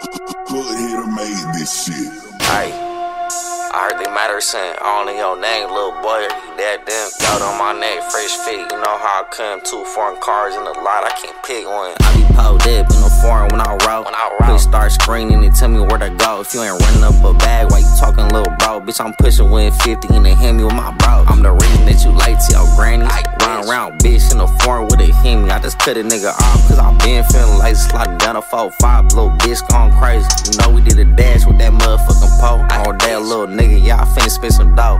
Hood hitter made this shit. Hey. I heard they matter saying only in your name, little boy. Are you that damn gout on my neck, fresh feet. You know how I come two foreign cars in the lot, I can't pick one. I be pulled up in the foreign when I roll. When I roll, start screening and tell me where to go. If you ain't running up a bag, why you talking, little bro? Bitch, I'm pushing 150 in the Hemi with my bro. I'm the reason that you late to your granny. Run around, bitch, in the foreign with Hemi. I just cut a nigga off, cause I been feeling like sliding down a 4-5. Little bitch gone crazy. You know we did a dash with that motherfucking pole. All day, little nigga, y'all finna spend some dough.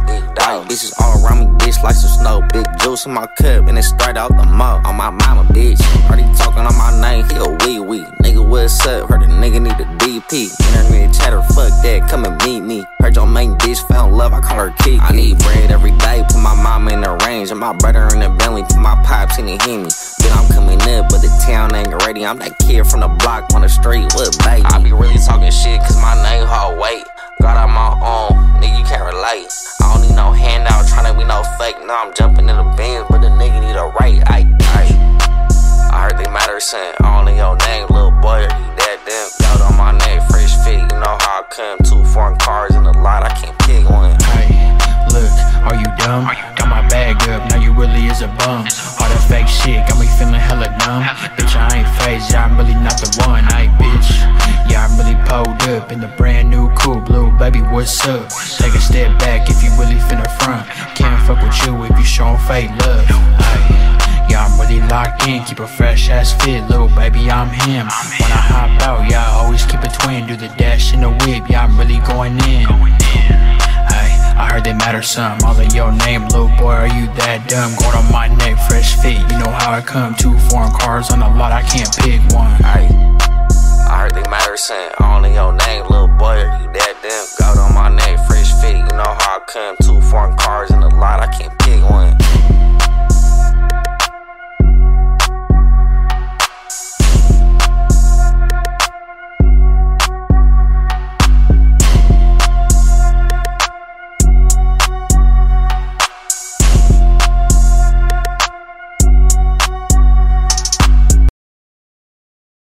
White bitches all around me, bitch, like some snow. Big juice in my cup, and it straight out the mouth. On my mama, bitch. Already talking on my name, he a wee wee. Nigga, what's up? Heard a nigga need a DP. Internet chatter, fuck that, come and meet me. Heard your main bitch found love, I call her Kiki. I need bread every day, put my mama in the range. And my brother in the belly, put my pops in the Hemi. I'm coming up, but the town ain't ready. I'm that kid from the block on the street, what baby? I be really talking shit, cause my name hard weight. Got on my own, nigga, you can't relate. I don't need no handout, tryna be no fake. Now I'm jumping in the bins, but the nigga need a right. I, I, I heard they matter saying in your name, little boy. Are you that damn? Out on my neck, fresh feet. You know how I come, two foreign cars in the lot, I can't pick one. Hey, look, are you dumb? Got my bag up, now you really is a bum. All that fake shit got dumb. Bitch, I ain't phased, yeah, I'm really not the one. Hey, bitch, yeah, I'm really pulled up in the brand new coupe, little baby, what's up? Take a step back if you really finna front. Can't fuck with you if you showin' fake love. Yeah, I'm really locked in, keep a fresh ass fit, little baby, I'm him. When I hop out, yeah, I always keep a twin, do the dash in the whip, yeah, I'm really going in. Hey, I heard they matter some, all of your name, little boy, are you that dumb? Going on my neck, fresh how I come. Two foreign cars on the lot, I can't pick one. I heard they matter saying only your name, little boy. You that damn? Got on my neck, fresh feet. You know how I come, two